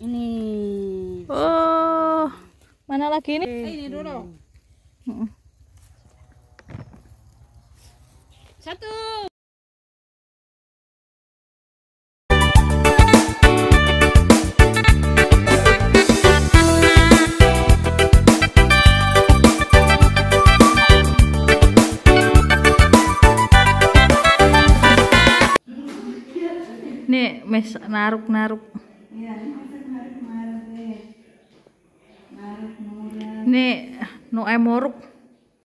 Ini. Oh, mana lagi ini? Ini dulu. Satu. Nih, mes naruk-naruk. Nih, no emoruk.